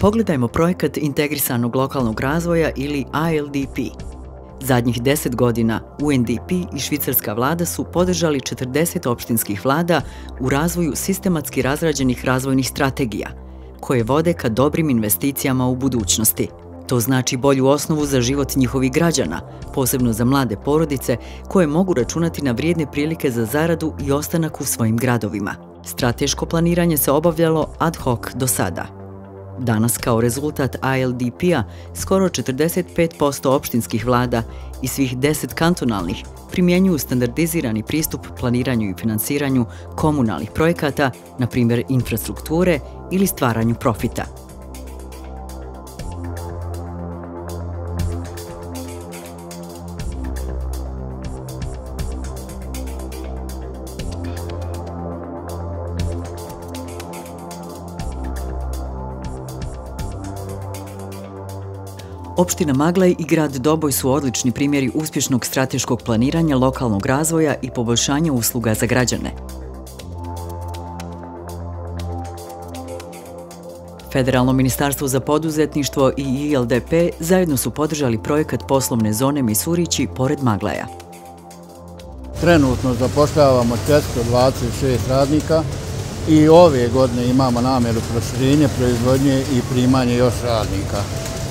Pogledajmo projekat Integrisanog lokalnog razvoja ili ILDP. Zadnjih deset godina UNDP i švicarska vlada su podržali 40 opštinskih vlada u razvoju sistematski razrađenih razvojnih strategija, koje vode ka dobrim investicijama u budućnosti. To znači bolju osnovu za život njihovih građana, posebno za mlade porodice koje mogu računati na vrijedne prilike za zaradu i ostanak u svojim gradovima. Strateško planiranje se obavljalo ad hoc do sada. Danas kao rezultat ALDP-a skoro 45% opštinskih vlada i svih 10 kantonalnih primjenjuju standardizirani pristup planiranju i finansiranju komunalnih projekata, na primjer infrastrukture ili stvaranju profita. Opština Maglaj i grad Doboj su odlični primjeri uspješnog strateškog planiranja lokalnog razvoja i poboljšanja usluga za građane. Federalno ministarstvo za poduzetništvo i ILDP zajedno su podržali projekat poslovne zone Misurići pored Maglaja. Trenutno zapošljavamo 426 radnika i ove godine imamo namjeru proširenje proizvodnje i primanje još radnika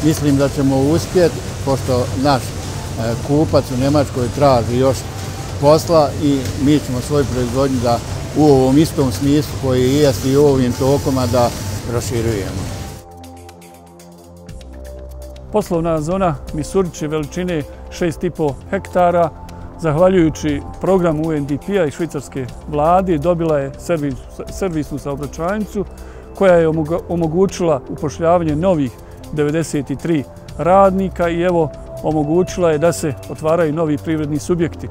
mislim da ćemo uspjeti, pošto naš e, kupac u Njemačkoj traži još posla i mi ćemo svoj proizvodnju da u ovom istom smislu koji je jest i u ovim tokoma da proširujemo. Poslovna zona Misuriće veličine 6,5 hektara, zahvaljujući programu UNDP-a i švicarske vlade, dobila je servisnu saobraćajnicu koja je omogućila upošljavanje novih 93 radnika i evo omogućila je da se otvaraju novi privredni subjekti.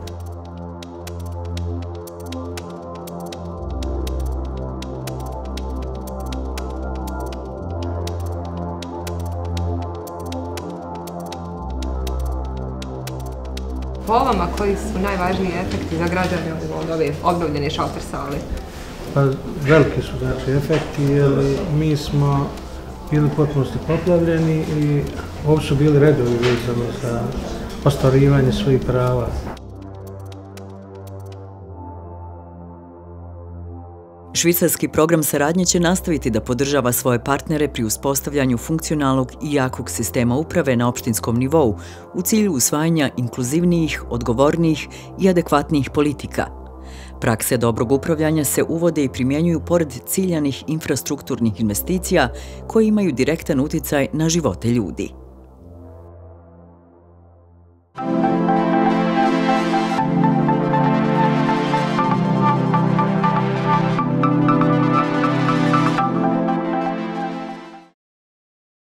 Po ovama, koji su najvažniji efekti za građane od ove obnovljene šalter sale? Pa, veliki su znači efekti, jer mi smo bili potpunosti poplavljeni i ovo su bili redovi vezano za ostvarivanje svojih prava. Švicarski program saradnje će nastaviti da podržava svoje partnere pri uspostavljanju funkcionalnog i jakog sistema uprave na opštinskom nivou u cilju usvajanja inkluzivnijih, odgovornijih i adekvatnijih politika – Prakse dobrog upravljanja se uvode i primjenjuju pored ciljanih infrastrukturnih investicija koje imaju direktan uticaj na živote ljudi.